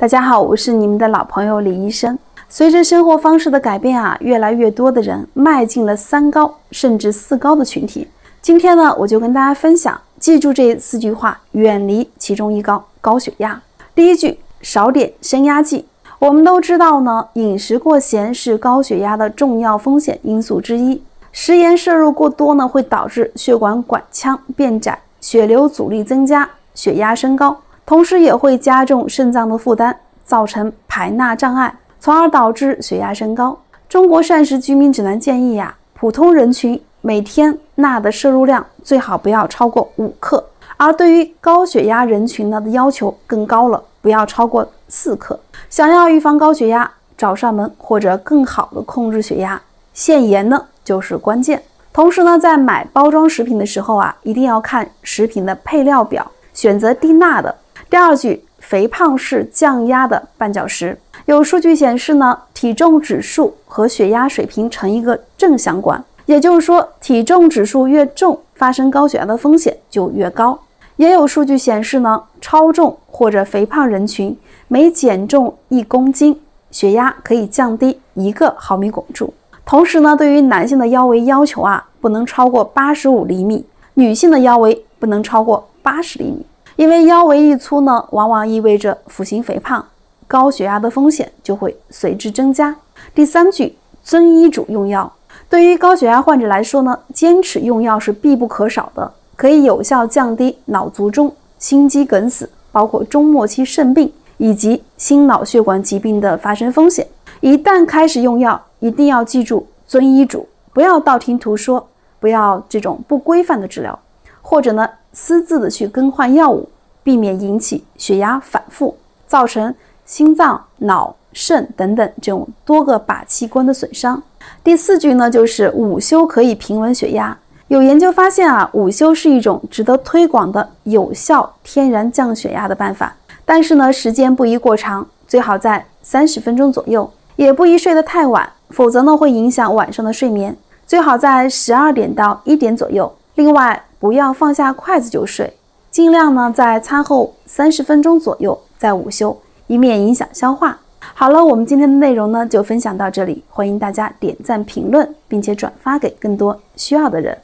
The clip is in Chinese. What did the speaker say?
大家好，我是你们的老朋友李医生。随着生活方式的改变啊，越来越多的人迈进了三高甚至四高的群体。今天呢，我就跟大家分享，记住这四句话，远离其中一高——高血压。第一句，少点升压剂。我们都知道呢，饮食过咸是高血压的重要风险因素之一。食盐摄入过多呢，会导致血管管腔变窄，血流阻力增加，血压升高。同时也会加重肾脏的负担，造成排钠障碍，从而导致血压升高。中国膳食居民指南建议呀，普通人群每天钠的摄入量最好不要超过五克，而对于高血压人群呢的要求更高了，不要超过四克。想要预防高血压，找上门或者更好的控制血压，限盐呢就是关键。同时呢，在买包装食品的时候啊，一定要看食品的配料表，选择低钠的。第二句，肥胖是降压的绊脚石。有数据显示呢，体重指数和血压水平成一个正相关，也就是说，体重指数越重，发生高血压的风险就越高。也有数据显示呢，超重或者肥胖人群每减重一公斤，血压可以降低一个毫米汞柱。同时呢，对于男性的腰围要求啊，不能超过八十五厘米，女性的腰围不能超过八十厘米。因为腰围一粗呢，往往意味着腹型肥胖，高血压的风险就会随之增加。第三句，遵医嘱用药。对于高血压患者来说呢，坚持用药是必不可少的，可以有效降低脑卒中、心肌梗死，包括中末期肾病以及心脑血管疾病的发生风险。一旦开始用药，一定要记住遵医嘱，不要道听途说，不要这种不规范的治疗，或者呢？私自的去更换药物，避免引起血压反复，造成心脏、脑、肾等等这种多个靶器官的损伤。第四句呢，就是午休可以平稳血压。有研究发现啊，午休是一种值得推广的有效天然降血压的办法。但是呢，时间不宜过长，最好在三十分钟左右，也不宜睡得太晚，否则呢会影响晚上的睡眠。最好在十二点到一点左右。另外，不要放下筷子就睡，尽量呢在餐后三十分钟左右再午休，以免影响消化。好了，我们今天的内容呢就分享到这里，欢迎大家点赞、评论，并且转发给更多需要的人。